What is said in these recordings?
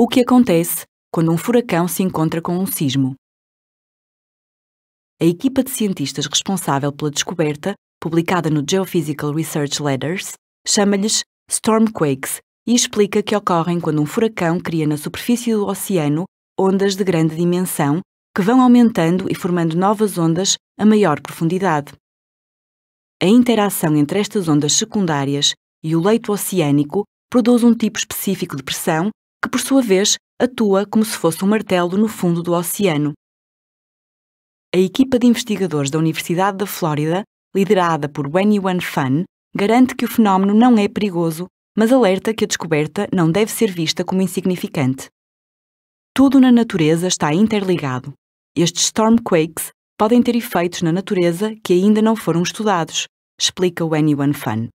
O que acontece quando um furacão se encontra com um sismo? A equipa de cientistas responsável pela descoberta, publicada no Geophysical Research Letters, chama-lhes stormquakes e explica que ocorrem quando um furacão cria na superfície do oceano ondas de grande dimensão que vão aumentando e formando novas ondas a maior profundidade. A interação entre estas ondas secundárias e o leito oceânico produz um tipo específico de pressão que, por sua vez, atua como se fosse um martelo no fundo do oceano. A equipa de investigadores da Universidade da Flórida, liderada por Wen Yuan Fan, garante que o fenómeno não é perigoso, mas alerta que a descoberta não deve ser vista como insignificante. Tudo na natureza está interligado. Estes stormquakes podem ter efeitos na natureza que ainda não foram estudados, explica Wen Yuan Fan.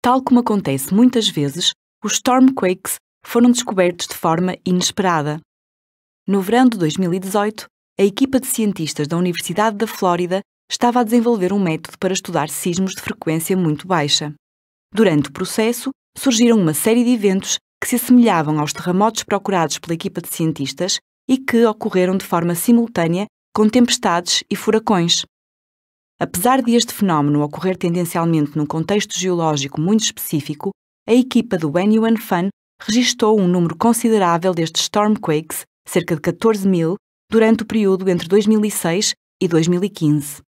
Tal como acontece muitas vezes, os stormquakes foram descobertos de forma inesperada. No verão de 2018, a equipa de cientistas da Universidade da Flórida estava a desenvolver um método para estudar sismos de frequência muito baixa. Durante o processo, surgiram uma série de eventos que se assemelhavam aos terremotos procurados pela equipa de cientistas e que ocorreram de forma simultânea com tempestades e furacões. Apesar de este fenómeno ocorrer tendencialmente num contexto geológico muito específico, a equipa do Wen Yuan Fan registrou um número considerável destes stormquakes, cerca de 14 mil, durante o período entre 2006 e 2015.